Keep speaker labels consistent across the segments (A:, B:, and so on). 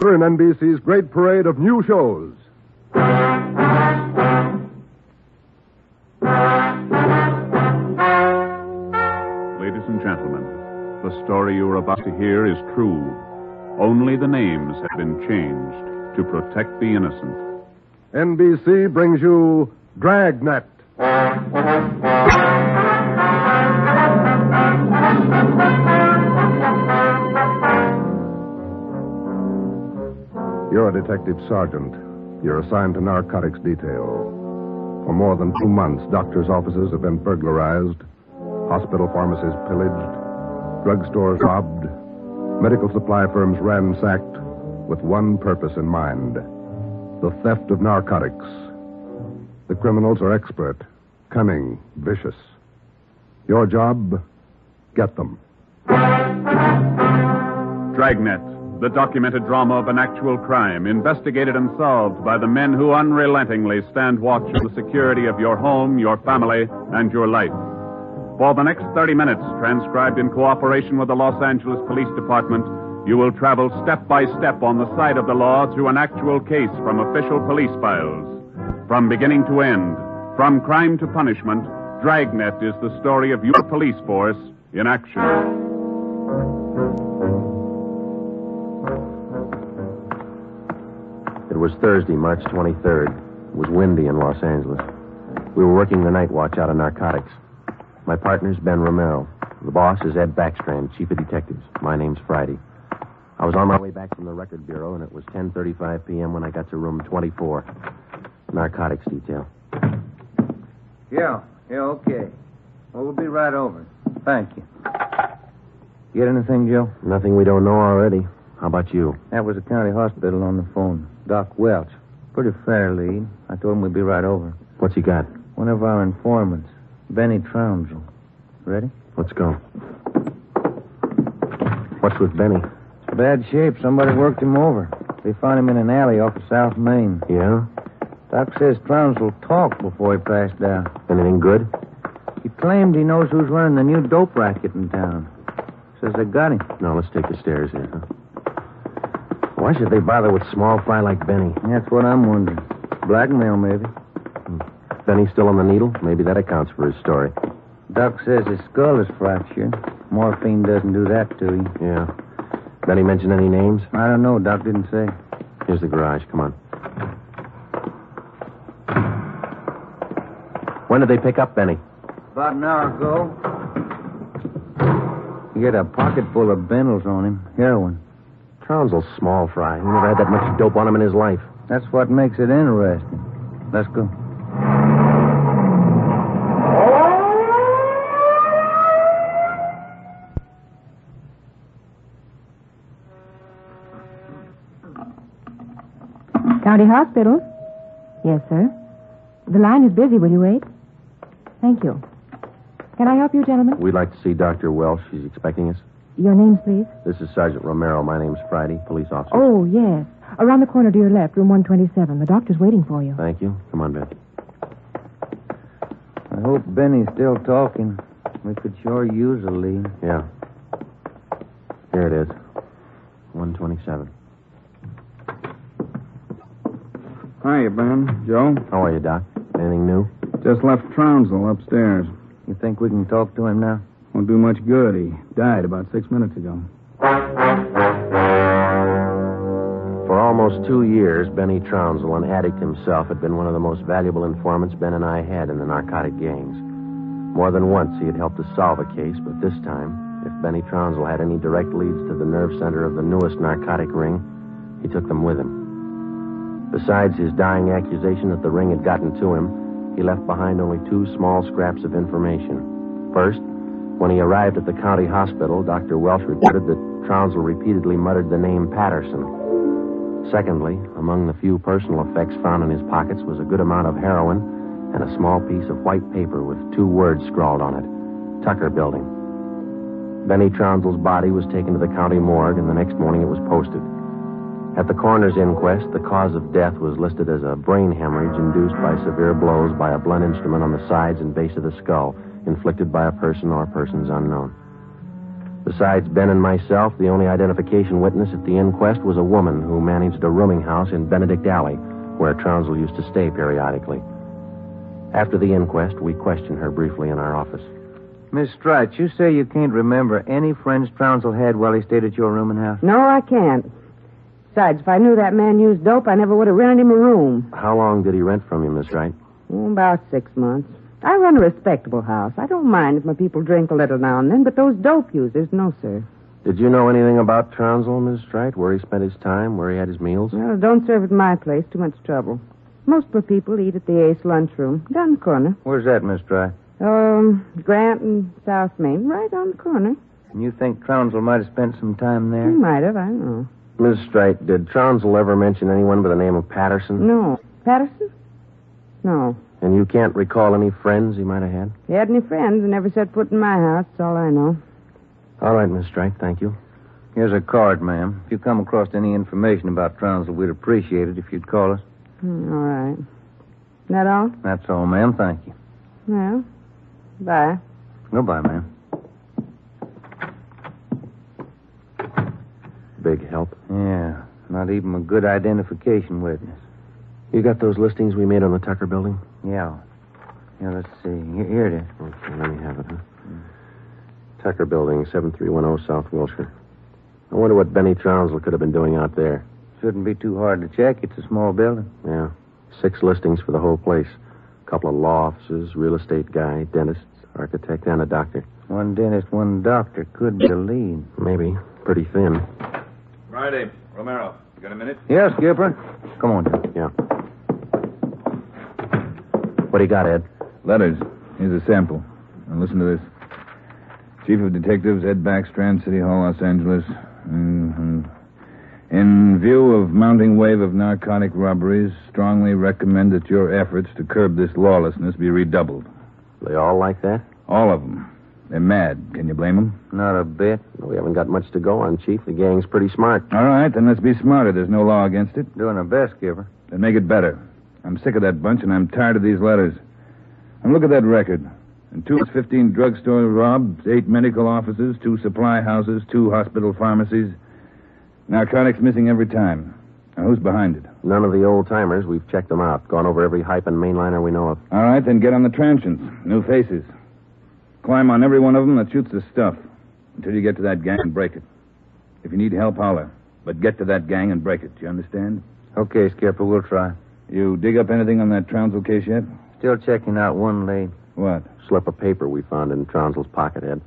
A: in NBC's great parade of new shows.
B: Ladies and gentlemen, the story you are about to hear is true. Only the names have been changed to protect the innocent.
A: NBC brings you Dragnet. You're a detective sergeant. You're assigned to narcotics detail. For more than two months, doctors' offices have been burglarized, hospital pharmacies pillaged, drugstores robbed, medical supply firms ransacked with one purpose in mind the theft of narcotics. The criminals are expert, cunning, vicious. Your job? Get them.
B: Dragnet, the documented drama of an actual crime, investigated and solved by the men who unrelentingly stand watch over the security of your home, your family, and your life. For the next 30 minutes, transcribed in cooperation with the Los Angeles Police Department, you will travel step by step on the side of the law through an actual case from official police files. From beginning to end, from crime to punishment, Dragnet is the story of your police force in action.
C: It was Thursday, March 23rd. It was windy in Los Angeles. We were working the night watch out of narcotics. My partner's Ben Romero. The boss is Ed Backstrand, chief of detectives. My name's Friday. I was on my way back from the record bureau, and it was 10:35 p.m. when I got to room 24, narcotics detail.
D: Yeah, yeah, okay. Well, we'll be right over. Thank you. Get anything, Joe?
C: Nothing we don't know already. How about you?
D: That was the county hospital on the phone. Doc Welch. Pretty fair lead. I told him we'd be right over.
C: What's he got?
D: One of our informants, Benny Trounsel. Ready?
C: Let's go. What's with Benny?
D: Bad shape. Somebody worked him over. They found him in an alley off of South Main.
C: Yeah?
D: Doc says Trounsel talked before he passed out.
C: Anything good?
D: He claimed he knows who's running the new dope racket in town. Says they got him.
C: No, let's take the stairs here. Huh? Why should they bother with small fry like Benny?
D: That's what I'm wondering. Blackmail, maybe. Hmm.
C: Benny's still on the needle? Maybe that accounts for his story.
D: Doc says his skull is fractured. Morphine doesn't do that to you.
C: Yeah. Benny mention any names?
D: I don't know. Doc didn't say.
C: Here's the garage. Come on. When did they pick up Benny?
D: About an hour ago. He had a pocket full of bundles on him. Heroin.
C: Trounsel's small fry. He never had that much dope on him in his life.
D: That's what makes it interesting. Let's go.
E: County Hospital? Yes, sir. The line is busy. Will you wait? Thank you. Can I help you, gentlemen?
C: We'd like to see Dr. Welsh. She's expecting us.
E: Your names, please.
C: This is Sergeant Romero. My name's Friday, police officer.
E: Oh, yes. Around the corner to your left, room 127. The doctor's waiting for you.
C: Thank you. Come on, Ben.
D: I hope Benny's still talking. We could sure use a lead.
C: Yeah. Here it is. 127.
F: Hiya, Ben. Joe?
C: How are you, Doc? Anything new?
F: Just left Trounsel upstairs.
D: You think we can talk to him now?
F: Won't do much good. He died about six minutes ago.
C: For almost two years, Benny Trounsel, an addict himself, had been one of the most valuable informants Ben and I had in the narcotic gangs. More than once, he had helped us solve a case, but this time, if Benny Trounsel had any direct leads to the nerve center of the newest narcotic ring, he took them with him. Besides his dying accusation that the ring had gotten to him, he left behind only two small scraps of information. First, when he arrived at the county hospital, Dr. Welsh reported that Trounsel repeatedly muttered the name Patterson. Secondly, among the few personal effects found in his pockets was a good amount of heroin and a small piece of white paper with two words scrawled on it Tucker Building. Benny Trounsel's body was taken to the county morgue, and the next morning it was posted. At the coroner's inquest, the cause of death was listed as a brain hemorrhage induced by severe blows by a blunt instrument on the sides and base of the skull, inflicted by a person or persons unknown. Besides Ben and myself, the only identification witness at the inquest was a woman who managed a rooming house in Benedict Alley, where Trounsel used to stay periodically. After the inquest, we questioned her briefly in our office.
D: Miss Strite, you say you can't remember any friends Trounsel had while he stayed at your rooming house?
G: No, I can't. Besides, if I knew that man used dope, I never would have rented him a room.
C: How long did he rent from you, Miss
G: Strite? About six months. I run a respectable house. I don't mind if my people drink a little now and then, but those dope users, no, sir.
C: Did you know anything about Trounsel, Miss Strite? Where he spent his time, where he had his meals?
G: Well, don't serve at my place. Too much trouble. Most of the people eat at the Ace lunchroom, down the corner.
D: Where's that, Miss Strite?
G: Um, Grant and South Main, right on the corner.
D: And you think Trounsel might have spent some time there?
G: He might have, I don't know.
C: Miss Strite, did Trounsel ever mention anyone by the name of Patterson?
G: No. Patterson? No.
C: And you can't recall any friends he might have had?
G: He had any friends and never set foot in my house. That's all I know.
C: All right, Miss Strite, thank you.
D: Here's a card, ma'am. If you come across any information about Trounsel, we'd appreciate it if you'd call us.
G: Hmm, all right. That all?
D: That's all, ma'am. Thank you.
G: Well, bye.
D: Goodbye, ma'am.
C: Big help.
D: Yeah, not even a good identification witness.
C: You got those listings we made on the Tucker building?
D: Yeah. Yeah, let's see. Here, here it is.
C: Okay, let me have it, huh? Tucker building, 7310 South Wilshire. I wonder what Benny Trounsel could have been doing out there.
D: Shouldn't be too hard to check. It's a small building.
C: Yeah. Six listings for the whole place. A couple of law offices, real estate guy, dentist, architect, and a doctor.
D: One dentist, one doctor could be the lead.
C: Maybe. Pretty thin.
H: Friday, Romero. You got a minute?
D: Yes, Skipper. Come on, Jim.
C: Yeah. What do you got, Ed?
F: Letters. Here's a sample. Now listen to this. Chief of Detectives Ed Backstrand, City Hall, Los Angeles. hmm In view of mounting wave of narcotic robberies, strongly recommend that your efforts to curb this lawlessness be redoubled.
C: They all like that?
F: All of them. They're mad. Can you blame them?
D: Not a bit.
C: We haven't got much to go on, Chief. The gang's pretty smart.
F: All right, then let's be smarter. There's no law against it.
D: Doing our best, Giver.
F: Then make it better. I'm sick of that bunch, and I'm tired of these letters. And look at that record. In two, 15 drugstore robs, eight medical offices, two supply houses, two hospital pharmacies. Narcotics missing every time. Now, who's behind it?
C: None of the old timers. We've checked them out. Gone over every hype and mainliner we know of.
F: All right, then get on the transients. New faces. Climb on every one of them that shoots the stuff until you get to that gang and break it. If you need help, holler. But get to that gang and break it. Do you understand?
D: Okay, Skipper, we'll try.
F: You dig up anything on that Trounsel case yet?
D: Still checking out one lead.
F: What?
C: Slip of paper we found in Trounsel's pocket, Ed.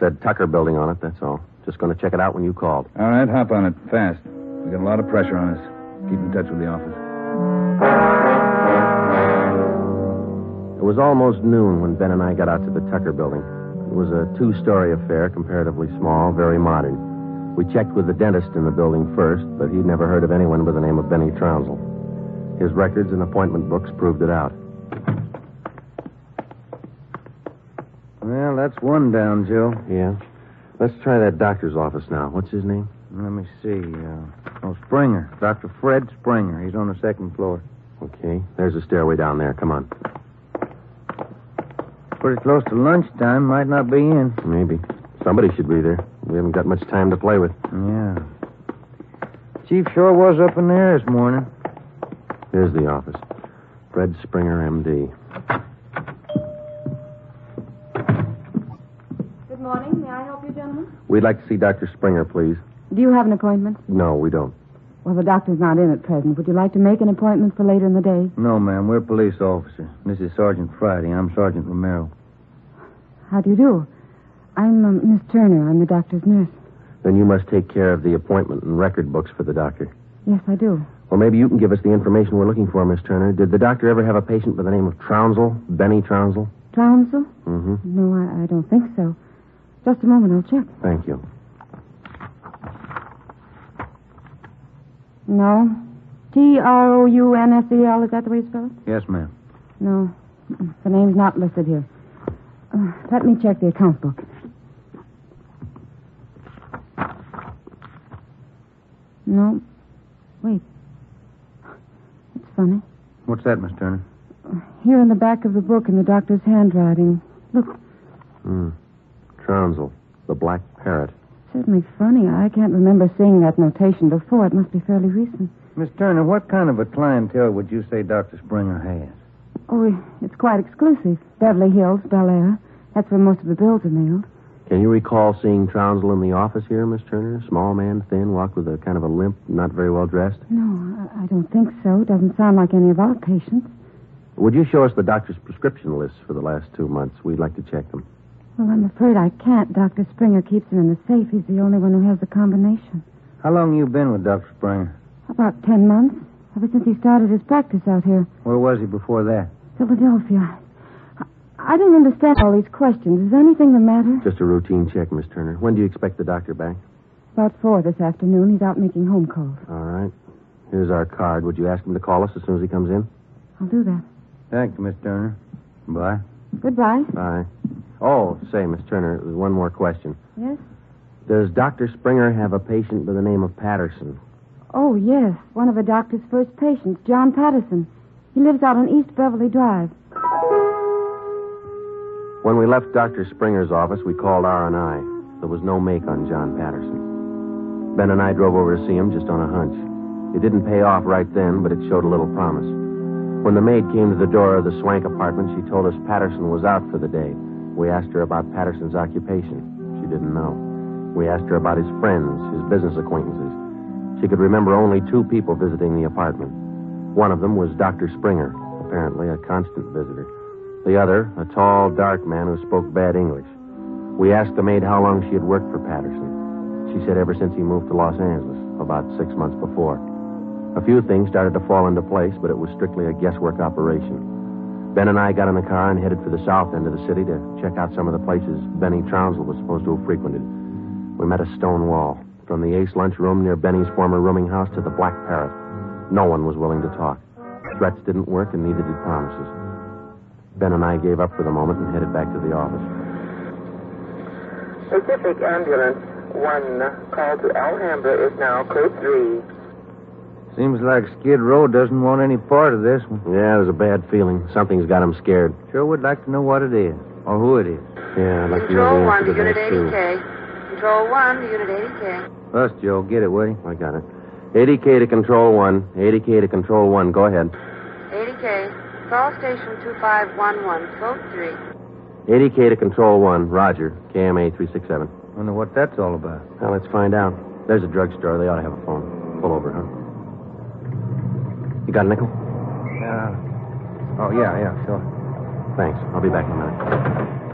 C: Said Tucker building on it, that's all. Just going to check it out when you called.
F: All right, hop on it fast. We got a lot of pressure on us. Keep in touch with the office.
C: It was almost noon when Ben and I got out to the Tucker building. It was a two story affair, comparatively small, very modern. We checked with the dentist in the building first, but he'd never heard of anyone by the name of Benny Trounsel. His records and appointment books proved it out.
D: Well, that's one down, Joe.
C: Yeah? Let's try that doctor's office now. What's his name?
D: Let me see. Uh, oh, Springer. Dr. Fred Springer. He's on the second floor.
C: Okay, there's a stairway down there. Come on.
D: Pretty close to lunchtime. Might not be in.
C: Maybe. Somebody should be there. We haven't got much time to play with.
D: Yeah. Chief sure was up in there this morning.
C: Here's the office. Fred Springer, M.D.
E: Good morning. May I help you, gentlemen?
C: We'd like to see Dr. Springer, please.
E: Do you have an appointment?
C: No, we don't.
E: Well, the doctor's not in at present. Would you like to make an appointment for later in the day?
D: No, ma'am. We're police officers. This is Sergeant Friday. I'm Sergeant Romero.
E: How do you do? I'm um, Miss Turner. I'm the doctor's nurse.
C: Then you must take care of the appointment and record books for the doctor.
E: Yes, I do.
C: Well, maybe you can give us the information we're looking for, Miss Turner. Did the doctor ever have a patient by the name of Trounsel? Benny Trounsel?
E: Trounsel?
C: Mm-hmm.
E: No, I, I don't think so. Just a moment. I'll check.
C: Thank you.
E: No. T R O U N S E L. Is that the way you spell it?
D: Yes, ma'am.
E: No. The name's not listed here. Uh, let me check the account book. No. Wait. Funny.
D: What's that, Miss Turner?
E: Here in the back of the book in the doctor's handwriting. Look,
C: Hmm. Trounsel. the Black Parrot.
E: Certainly funny. I can't remember seeing that notation before. It must be fairly recent.
D: Miss Turner, what kind of a clientele would you say Dr. Springer has?
E: Oh, it's quite exclusive. Beverly Hills, Bel Air. That's where most of the bills are mailed.
C: Can you recall seeing Trounsel in the office here, Miss Turner? Small man, thin, walked with a kind of a limp, not very well dressed.
E: No, I, I don't think so. Doesn't sound like any of our patients.
C: Would you show us the doctor's prescription lists for the last two months? We'd like to check them.
E: Well, I'm afraid I can't. Dr. Springer keeps them in the safe. He's the only one who has the combination.
D: How long you been with Dr. Springer?
E: About ten months. Ever since he started his practice out here.
D: Where was he before that?
E: Philadelphia. I, I don't understand all these questions. Is anything the matter?
C: Just a routine check, Miss Turner. When do you expect the doctor back?
E: About four this afternoon. He's out making home calls.
C: All right. Here's our card. Would you ask him to call us as soon as he comes in?
E: I'll do that.
D: Thank you, Miss Turner. Bye.
E: Goodbye.
C: Bye. Oh, say, Miss Turner, there's one more question.
E: Yes?
C: Does Dr. Springer have a patient by the name of Patterson?
E: Oh, yes. One of the doctor's first patients, John Patterson. He lives out on East Beverly Drive.
C: When we left Dr. Springer's office, we called R&I. There was no make on John Patterson. Ben and I drove over to see him just on a hunch. It didn't pay off right then, but it showed a little promise. When the maid came to the door of the Swank apartment, she told us Patterson was out for the day. We asked her about Patterson's occupation. She didn't know. We asked her about his friends, his business acquaintances. She could remember only two people visiting the apartment. One of them was Dr. Springer, apparently a constant visitor. The other, a tall, dark man who spoke bad English. We asked the maid how long she had worked for Patterson. She said ever since he moved to Los Angeles, about six months before. A few things started to fall into place, but it was strictly a guesswork operation. Ben and I got in the car and headed for the south end of the city to check out some of the places Benny Trounsel was supposed to have frequented. We met a stone wall. From the Ace lunchroom near Benny's former rooming house to the Black Parrot. No one was willing to talk. Threats didn't work, and neither did promises. Ben and I gave up for the moment and headed back to the office.
I: Pacific Ambulance 1, call to Alhambra is now code 3.
D: Seems like Skid Row doesn't want any part of this one.
C: Yeah, there's a bad feeling. Something's got him scared.
D: Sure would like to know what it is, or who it is.
C: Yeah, I'd like to know
I: Control 1
C: answer
I: to
C: to
I: Unit
C: that, too.
I: 80K. Control 1 to Unit 80K.
D: Us, Joe. Get it, will you?
C: I got it. 80K to control one. 80K to control one. Go ahead.
I: 80K. Call station 2511, code 3.
C: 80K to control one. Roger. KMA 367.
D: I Wonder what that's all about.
C: Well, let's find out. There's a drugstore. They ought to have a phone. Pull over, huh? You got a nickel?
D: Uh, oh, yeah, yeah, sure.
C: Thanks. I'll be back in a minute.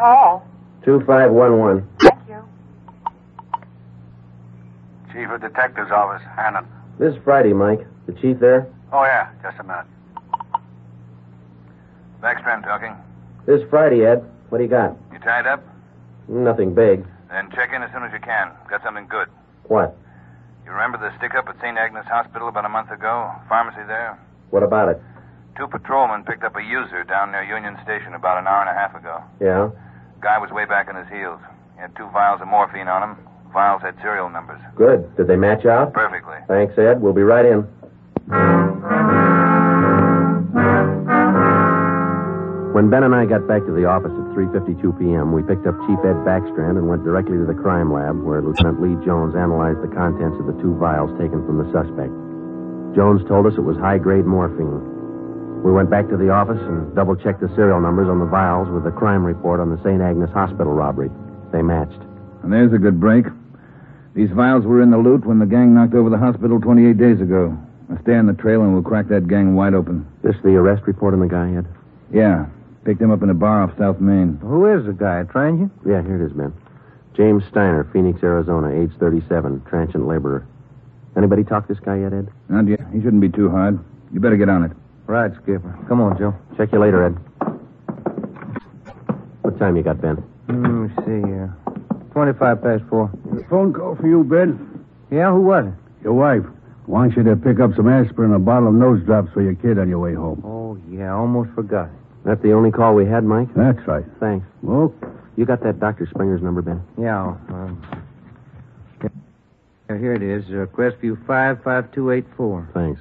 I: Hall.
C: 2511.
I: Thank you.
J: Chief of Detectives Office, Hannon.
C: This is Friday, Mike. The chief there?
J: Oh, yeah, just a minute. Backstrand talking.
C: This is Friday, Ed. What do you got?
J: You tied up?
C: Nothing big.
J: Then check in as soon as you can. Got something good.
C: What?
J: You remember the stick up at St. Agnes Hospital about a month ago? Pharmacy there?
C: What about it?
J: Two patrolmen picked up a user down near Union Station about an hour and a half ago.
C: Yeah?
J: The guy was way back on his heels. He had two vials of morphine on him. Vials had serial numbers.
C: Good. Did they match out?
J: Perfectly.
C: Thanks, Ed. We'll be right in. When Ben and I got back to the office at 3.52 p.m., we picked up Chief Ed Backstrand and went directly to the crime lab where Lieutenant Lee Jones analyzed the contents of the two vials taken from the suspect. Jones told us it was high-grade morphine. We went back to the office and double-checked the serial numbers on the vials with the crime report on the St. Agnes Hospital robbery. They matched.
F: And there's a good break. These vials were in the loot when the gang knocked over the hospital 28 days ago. Now stay on the trail and we'll crack that gang wide open.
C: This the arrest report on the guy, Ed?
F: Yeah. Picked him up in a bar off South Main.
D: Who is the guy? A transient?
C: Yeah, here it is, Ben. James Steiner, Phoenix, Arizona, age 37, transient laborer. Anybody talk this guy yet, Ed?
F: Not yet. He shouldn't be too hard. You better get on it.
D: Right, Skipper. Come on, Joe.
C: Check you later, Ed. What time you got, Ben?
D: Hmm, Let me see. Uh, 25 past four.
K: Phone call for you, Ben.
D: Yeah, who was it?
K: Your wife. Wants you to pick up some aspirin and a bottle of nose drops for your kid on your way home.
D: Oh, yeah, almost forgot.
C: That the only call we had, Mike?
K: That's right.
C: Thanks.
K: Well,
C: You got that Dr. Springer's number, Ben?
D: Yeah, um, here it is. Uh, Crestview 55284.
C: Thanks.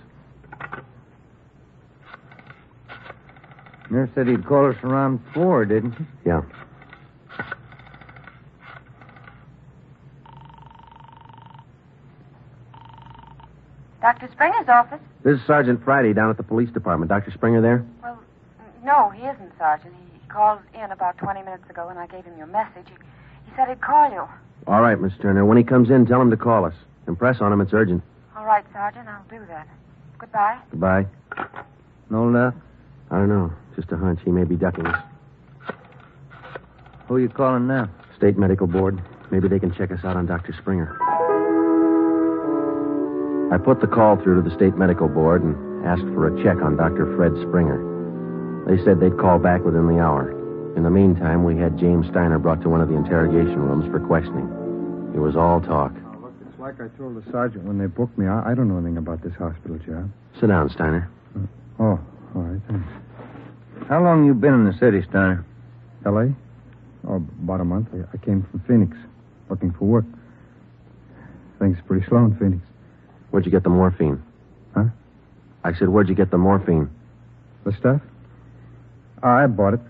D: Nurse said he'd call us around 4, didn't he?
C: Yeah.
L: Dr. Springer's office?
C: This is Sergeant Friday down at the police department. Dr. Springer there?
L: Well, no, he isn't, Sergeant. He called in about 20 minutes ago, and I gave him your message. He, he said he'd call you.
C: All right, Miss Turner. When he comes in, tell him to call us. Impress on him it's urgent.
L: All right, Sergeant, I'll do that. Goodbye.
C: Goodbye.
D: No luck?
C: I don't know. Just a hunch. He may be ducking us.
D: Who are you calling now?
C: State Medical Board. Maybe they can check us out on Dr. Springer. I put the call through to the State Medical Board and asked for a check on Dr. Fred Springer. They said they'd call back within the hour. In the meantime, we had James Steiner brought to one of the interrogation rooms for questioning. It was all talk.
M: Look, it's like I told the sergeant when they booked me. I, I don't know anything about this hospital job.
C: Sit down, Steiner.
M: Uh, oh, all right, thanks.
D: How long you been in the city, Steiner?
M: L.A.? Oh, about a month. I, I came from Phoenix, looking for work. Things are pretty slow in Phoenix.
C: Where'd you get the morphine?
M: Huh?
C: I said, where'd you get the morphine?
M: The stuff? Oh, I bought it.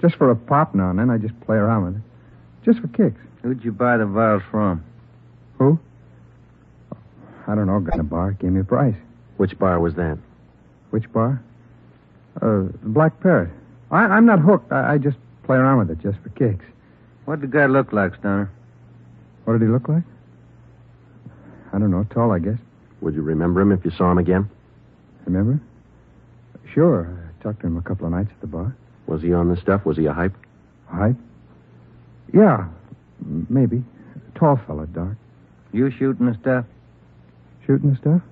M: Just for a pop now and then. I just play around with it. Just for kicks.
D: Who'd you buy the vials from?
M: Who? I don't know. Got in a bar. Gave me a price.
C: Which bar was that?
M: Which bar? Uh, the Black Parrot. I, I'm not hooked. I, I just play around with it just for kicks.
D: What did the guy look like, Steiner?
M: What did he look like? I don't know. Tall, I guess.
C: Would you remember him if you saw him again?
M: Remember? Sure. I talked to him a couple of nights at the bar.
C: Was he on the stuff? Was he a hype?
M: Hype? Yeah, maybe. Tall fella, dark.
D: You shooting the stuff?
M: Shooting the stuff?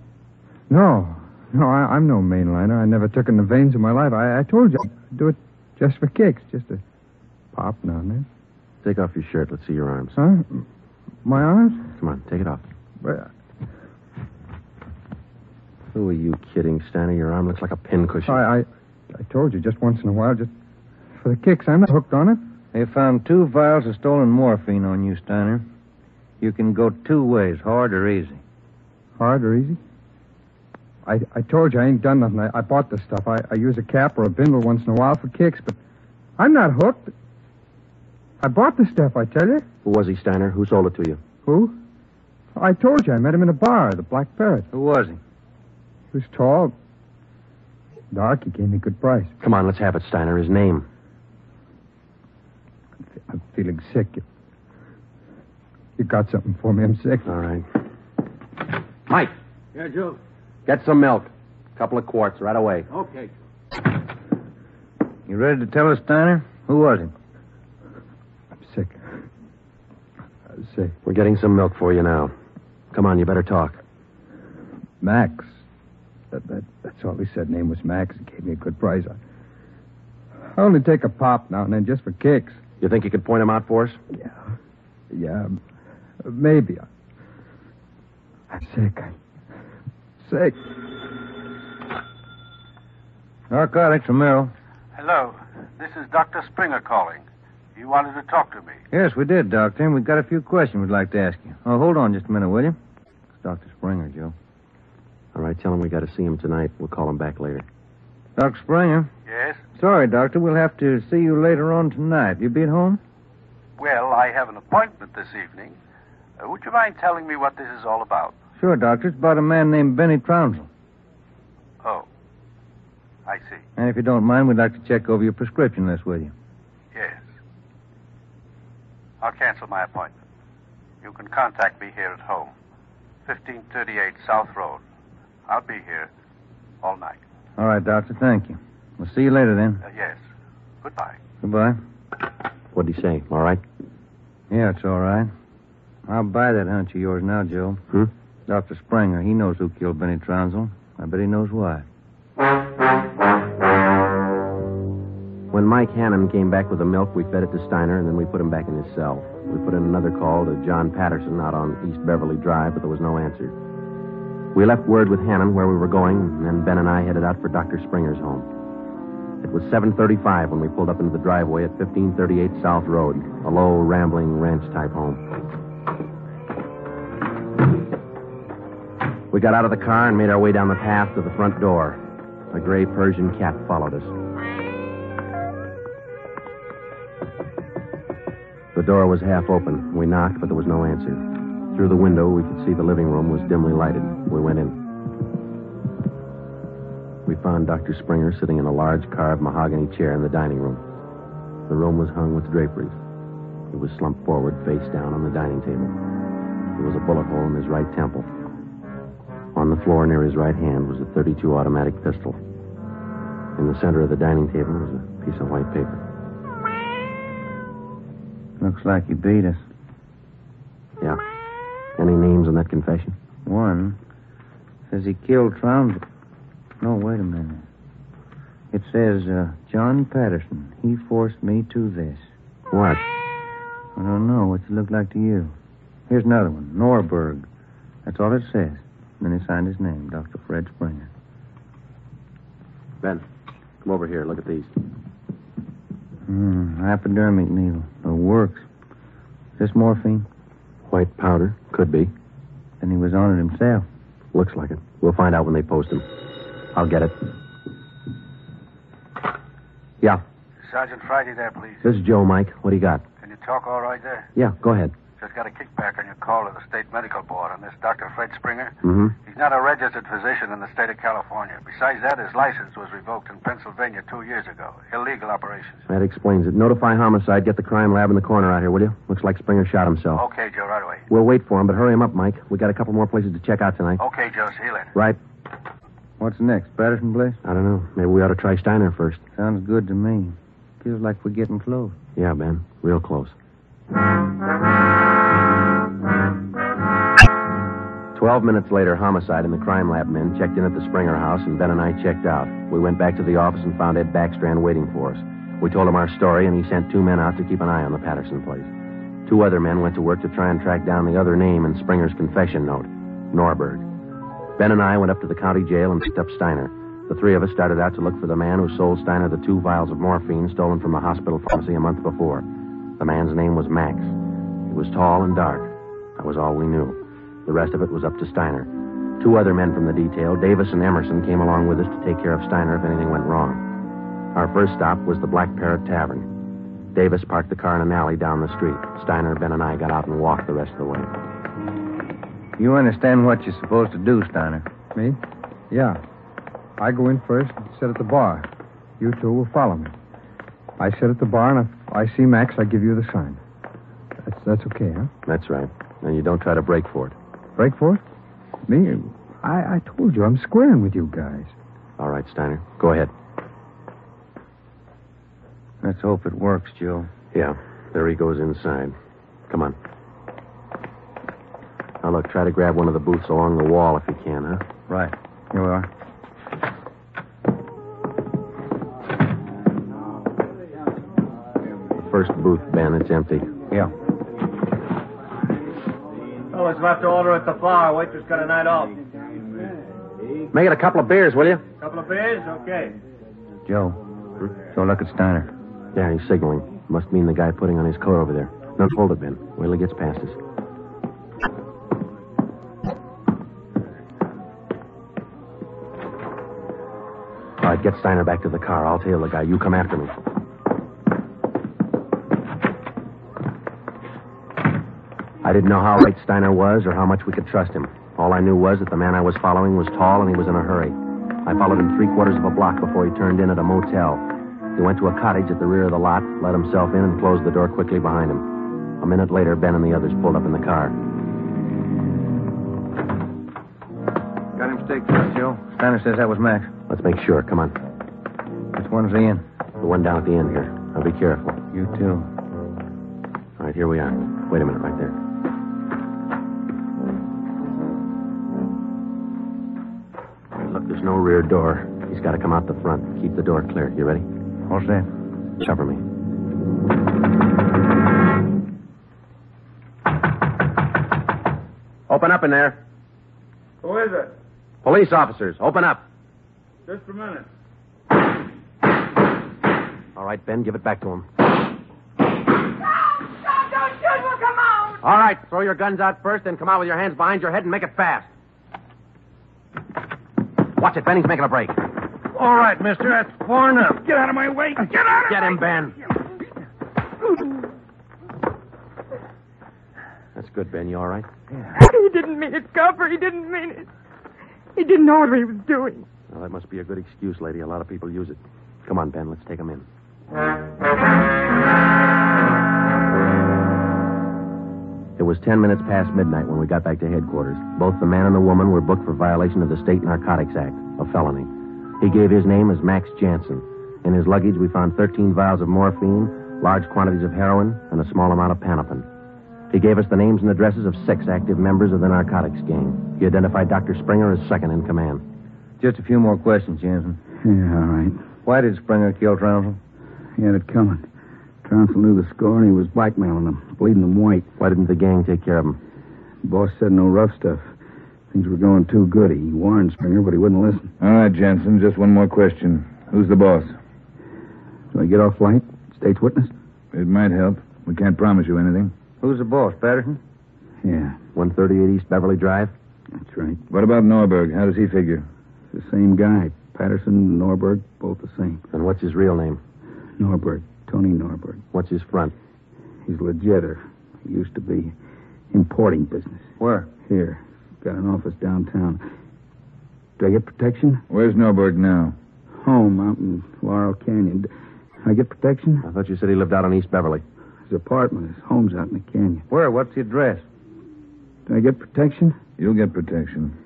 M: No. No, I, I'm no mainliner. I never took in the veins of my life. I, I told you I'd do it just for kicks, just to pop now and then.
C: Take off your shirt. Let's see your arms.
M: Huh? My arms?
C: Come on, take it off.
M: Well,
C: Who are you kidding, Steiner? Your arm looks like a pincushion.
M: I, I, I told you just once in a while, just for the kicks. I'm not hooked on it.
D: They found two vials of stolen morphine on you, Steiner. You can go two ways, hard or easy.
M: Hard or easy? I, I told you I ain't done nothing. I, I bought this stuff. I, I use a cap or a bindle once in a while for kicks, but I'm not hooked. I bought the stuff, I tell you.
C: Who was he, Steiner? Who sold it to you?
M: Who? I told you I met him in a bar, the Black Parrot.
D: Who was he?
M: He was tall. Dark, he gave me a good price.
C: Come on, let's have it, Steiner. His name.
M: I'm feeling sick. You, you got something for me? I'm sick.
C: All right. Mike,
K: Yeah, Joe.
C: Get some milk. A couple of quarts right away.
K: Okay.
D: You ready to tell us, Steiner? Who was he?
M: I'm sick. I'm sick.
C: We're getting some milk for you now. Come on, you better talk.
M: Max. That, that, that's all he said. Name was Max. He gave me a good price. I, I only take a pop now and then just for kicks.
C: You think you could point him out for us?
M: Yeah. Yeah. m- Maybe. I'm sick. I'm sick.
D: Narcotics, Romero.
N: Hello. This is Dr. Springer calling. You wanted to talk to me.
D: Yes, we did, Doctor, and we've got a few questions we'd like to ask you. Oh, hold on just a minute, will you? It's Dr. Springer, Joe.
C: All right, tell him we got to see him tonight. We'll call him back later.
D: Dr. Springer.
N: Yes?
D: Sorry, Doctor. We'll have to see you later on tonight. You be at home?
N: Well, I have an appointment this evening. Uh, would you mind telling me what this is all about?
D: Sure, Doctor. It's about a man named Benny Trounsel.
N: Oh. I see.
D: And if you don't mind, we'd like to check over your prescription list with you.
N: Yes. I'll cancel my appointment. You can contact me here at home. 1538 South Road. I'll be here all night.
D: All right, Doctor. Thank you. We'll see you later then.
N: Uh, yes. Goodbye.
D: Goodbye.
C: What'd he say? All right?
D: Yeah, it's all right. I'll buy that hunch of yours now, Joe.
C: Hmm?
D: Dr. Springer, he knows who killed Benny Trounsel. I bet he knows why.
C: When Mike Hannon came back with the milk, we fed it to Steiner, and then we put him back in his cell. We put in another call to John Patterson out on East Beverly Drive, but there was no answer. We left word with Hannon where we were going, and then Ben and I headed out for Dr. Springer's home. It was 7.35 when we pulled up into the driveway at 1538 South Road, a low, rambling ranch-type home. We got out of the car and made our way down the path to the front door. A gray Persian cat followed us. The door was half open. We knocked, but there was no answer. Through the window, we could see the living room was dimly lighted. We went in. We found Dr. Springer sitting in a large carved mahogany chair in the dining room. The room was hung with draperies. He was slumped forward, face down on the dining table. There was a bullet hole in his right temple. The floor near his right hand was a 32 automatic pistol. In the center of the dining table was a piece of white paper.
D: Looks like he beat us.
C: Yeah. Any names on that confession?
D: One says he killed Trounds. No, wait a minute. It says, uh, John Patterson. He forced me to this.
C: What?
D: I don't know. What's it look like to you? Here's another one. Norberg. That's all it says. And then he signed his name, Dr. Fred Springer.
C: Ben, come over here. Look at these.
D: Hmm, hypodermic needle. It works. Is this morphine?
C: White powder. Could be.
D: Then he was on it himself.
C: Looks like it. We'll find out when they post him. I'll get it. Yeah.
N: Sergeant Friday there, please.
C: This is Joe, Mike. What do you got?
N: Can you talk all right there?
C: Yeah, go ahead.
N: Just got a kickback on your call to the state medical board on this Dr. Fred Springer.
C: Mm-hmm.
N: He's not a registered physician in the state of California. Besides that, his license was revoked in Pennsylvania two years ago. Illegal operations.
C: That explains it. Notify homicide. Get the crime lab in the corner out here, will you? Looks like Springer shot himself.
N: Okay, Joe, right away.
C: We'll wait for him, but hurry him up, Mike. We got a couple more places to check out tonight.
N: Okay, Joe, see you later.
C: Right.
D: What's next? Patterson place?
C: I don't know. Maybe we ought to try Steiner first.
D: Sounds good to me. Feels like we're getting close.
C: Yeah, Ben. Real close. Twelve minutes later, homicide and the crime lab men checked in at the Springer house, and Ben and I checked out. We went back to the office and found Ed Backstrand waiting for us. We told him our story, and he sent two men out to keep an eye on the Patterson place. Two other men went to work to try and track down the other name in Springer's confession note, Norberg. Ben and I went up to the county jail and picked up Steiner. The three of us started out to look for the man who sold Steiner the two vials of morphine stolen from the hospital pharmacy a month before. The man's name was Max. He was tall and dark. That was all we knew. The rest of it was up to Steiner. Two other men from the detail, Davis and Emerson, came along with us to take care of Steiner if anything went wrong. Our first stop was the Black Parrot Tavern. Davis parked the car in an alley down the street. Steiner, Ben, and I got out and walked the rest of the way.
D: You understand what you're supposed to do, Steiner?
M: Me? Yeah. I go in first and sit at the bar. You two will follow me. I sit at the bar, and if I see Max, I give you the sign. That's, that's okay, huh?
C: That's right. And you don't try to break for it.
M: Break for it? Me? I, I told you, I'm squaring with you guys.
C: All right, Steiner. Go ahead.
D: Let's hope it works, Joe.
C: Yeah. There he goes inside. Come on. Now, look, try to grab one of the booths along the wall if you can, huh?
D: Right. Here we are.
C: First booth, Ben. It's empty.
D: Yeah.
O: Fellas left to order at the bar. Waitress got a night off.
C: Make it a couple of beers, will you?
O: Couple of beers? Okay.
D: Joe. Joe, look at Steiner.
C: Yeah, he's signaling. Must mean the guy putting on his coat over there. No, hold it, Ben. Wait till he gets past us. All right, get Steiner back to the car. I'll tail the guy. You come after me. I didn't know how right Steiner was or how much we could trust him. All I knew was that the man I was following was tall and he was in a hurry. I followed him three quarters of a block before he turned in at a motel. He went to a cottage at the rear of the lot, let himself in, and closed the door quickly behind him. A minute later, Ben and the others pulled up in the car.
D: Got him staked Joe. Steiner says that was Max.
C: Let's make sure. Come on.
D: Which one's the inn?
C: The one down at the end here. Now be careful.
D: You too.
C: All right, here we are. Wait a minute, right there. No rear door. He's got to come out the front. Keep the door clear. You ready?
D: All set.
C: Cover me. Open up in there.
O: Who is it?
C: Police officers, open up.
O: Just a minute.
C: All right, Ben, give it back to him.
L: Don't shoot, we'll come out.
C: All right, throw your guns out first, then come out with your hands behind your head and make it fast. Watch it, Ben. He's making a break.
O: All right, mister. That's far enough. Get out of my way. Get out of
C: Get him, Ben. That's good, Ben. You all right? Yeah.
P: He didn't mean it, Copper. He didn't mean it. He didn't know what he was doing.
C: Well, that must be a good excuse, lady. A lot of people use it. Come on, Ben. Let's take him in. It was ten minutes past midnight when we got back to headquarters. Both the man and the woman were booked for violation of the State Narcotics Act, a felony. He gave his name as Max Jansen. In his luggage, we found 13 vials of morphine, large quantities of heroin, and a small amount of pantopon. He gave us the names and addresses of six active members of the narcotics gang. He identified Dr. Springer as second in command.
D: Just a few more questions, Jansen.
K: Yeah, all right.
D: Why did Springer kill Trounsel?
K: He had it coming. Trounsel knew the score, and he was blackmailing them, bleeding them white.
C: Why didn't the gang take care of him?
K: The boss said no rough stuff. Things were going too good. He warned Springer, but he wouldn't listen.
F: All right, Jensen, just one more question. Who's the boss?
K: Do I get off light? State's witness?
F: It might help. We can't promise you anything.
D: Who's the boss, Patterson?
K: Yeah,
C: 138 East Beverly Drive?
K: that's right.
F: What about Norberg? How does he figure?
K: It's the same guy. Patterson, Norberg, both the same.
C: And what's his real name?
K: Norberg, Tony Norberg.
C: What's his front?
K: He's legit, he used to be. Importing business.
D: Where?
K: Here. Got an office downtown. Do I get protection?
F: Where's Norberg now?
K: Home out in Laurel Canyon. Do I get protection?
C: I thought you said he lived out on East Beverly.
K: His apartment, his home's out in the canyon.
D: Where? What's the address?
K: Do I get protection?
F: You'll get protection.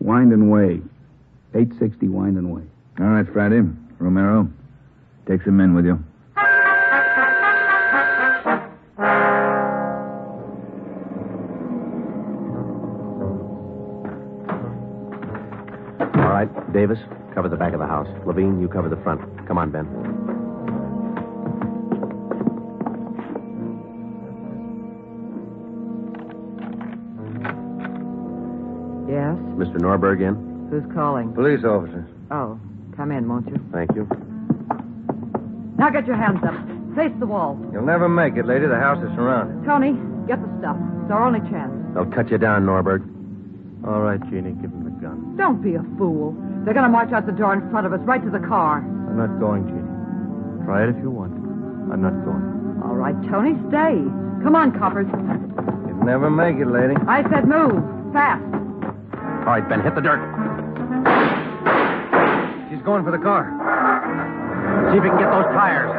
K: Wind and Way. 860 Wind and Way.
F: All right, Friday. Romero, take some men with you.
C: Davis, cover the back of the house. Levine, you cover the front. Come on, Ben.
G: Yes?
C: Mr. Norberg in?
G: Who's calling?
D: Police officers.
G: Oh, come in, won't you?
C: Thank you.
P: Now get your hands up. Face the wall.
D: You'll never make it, lady. The house is surrounded.
P: Tony, get the stuff. It's our only chance.
C: They'll cut you down, Norberg.
D: All right, Jeannie, give him the gun.
P: Don't be a fool. They're going to march out the door in front of us, right to the car.
D: I'm not going, Jeannie. Try it if you want. I'm not going.
P: All right, Tony, stay. Come on, coppers.
D: You'll never make it, lady.
P: I said move. Fast.
C: All right, Ben, hit the dirt.
D: She's going for the car.
C: See if you can get those tires.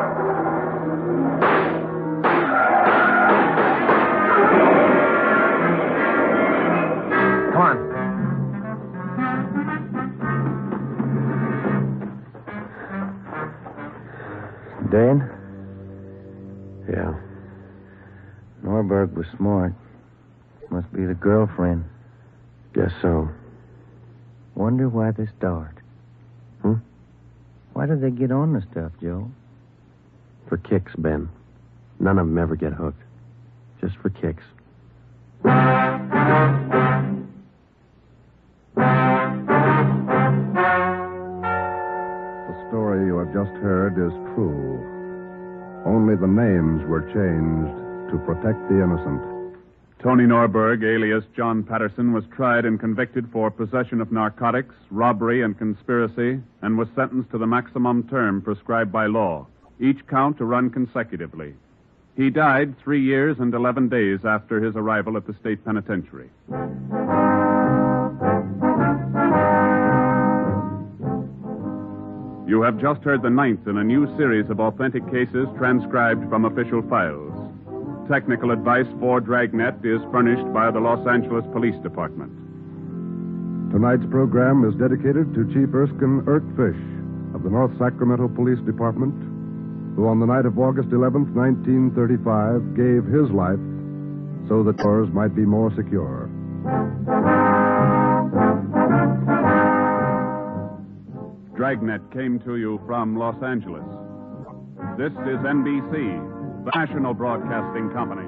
D: Dan?
C: Yeah.
D: Norberg was smart. Must be the girlfriend.
C: Guess so.
D: Wonder why they start.
C: Hmm?
D: Why do they get on the stuff, Joe?
C: For kicks, Ben. None of them ever get hooked. Just for kicks.
A: Just heard is true. Only the names were changed to protect the innocent.
B: Tony Norberg, alias John Patterson, was tried and convicted for possession of narcotics, robbery, and conspiracy, and was sentenced to the maximum term prescribed by law, each count to run consecutively. He died three years and 11 days after his arrival at the state penitentiary. You have just heard the ninth in a new series of authentic cases transcribed from official files. Technical advice for Dragnet is furnished by the Los Angeles Police Department.
A: Tonight's program is dedicated to Chief Erskine Ertfish of the North Sacramento Police Department, who on the night of August 11th, 1935, gave his life so that yours might be more secure.
B: Dragnet came to you from Los Angeles. This is NBC, the national broadcasting company.